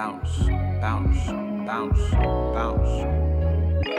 Bounce, bounce.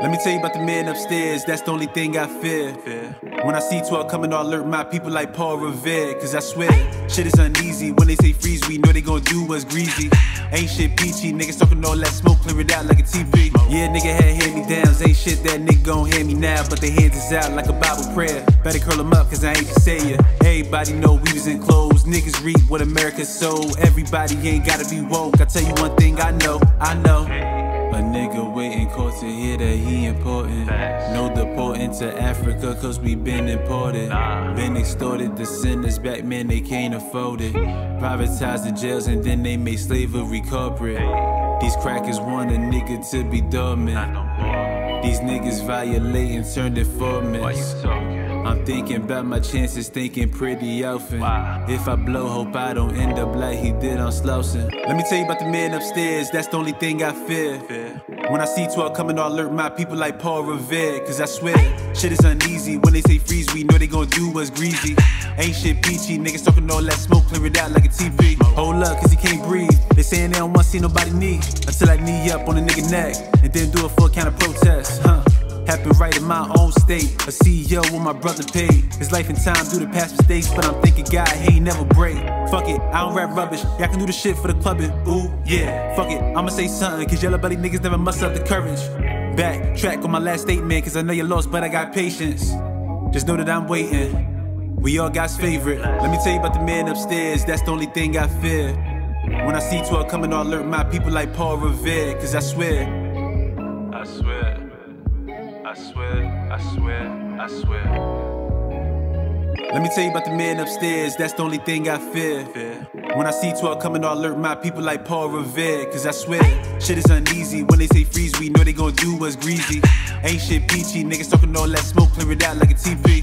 Let me tell you about the man upstairs, that's the only thing I fear. Fear. When I see 12 coming, I'll alert my people like Paul Revere. Cause I swear, shit is uneasy. When they say freeze, we know they gon' do what's greasy. Ain't shit peachy, niggas talking all that smoke, clear it out like a TV. Yeah, nigga had hand me downs, ain't shit that nigga gon' hand me now. But their hands is out like a Bible prayer. Better curl them up, cause I ain't to say ya. Everybody know we was in clothes, niggas reap what America sold. Everybody ain't gotta be woke. I tell you one thing I know, I know. A nigga waiting court to hear that he important. No deporting to Africa, cause we been imported. Been extorted, the sinners back, man, they can't afford it. Privatized the jails and then they made slavery corporate. These crackers want a nigga to be dormant. These niggas violating, turned informants. I'm thinking about my chances, thinking pretty often. If I blow, hope I don't end up like he did on Slauson. Let me tell you about the man upstairs, that's the only thing I fear. When I see 12 coming, I'll alert my people like Paul Revere. Cause I swear, shit is uneasy. When they say freeze, we know they gon' do what's greasy. Ain't shit peachy, niggas talking all that smoke, clear it out like a TV. Hold up, cause he can't breathe. They saying they don't wanna see nobody knee. Until I knee up on a nigga neck, and then do a full count of protest, huh? Happened right in my own state. A CEO with my brother paid. His life and time due to past mistakes, but I'm thinking God, he ain't never break. Fuck it, I don't rap rubbish. Y'all can do the shit for the clubbing. Ooh, yeah. Fuck it, I'ma say something, cause yellow belly niggas never muster up the courage. Backtrack on my last statement, cause I know you're lost, but I got patience. Just know that I'm waiting. We all God's favorite. Let me tell you about the man upstairs, that's the only thing I fear. When I see 12 coming, I'll alert my people like Paul Revere, cause I swear. I swear. I swear, I swear, I swear. Let me tell you about the man upstairs, that's the only thing I fear. Fear. When I see 12 coming, I'll alert my people like Paul Revere. Cause I swear, shit is uneasy. When they say freeze, we know they gon' do what's greasy. Ain't shit peachy, niggas talking all that smoke, clear it out like a TP.